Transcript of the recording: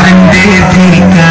बंदे दिल का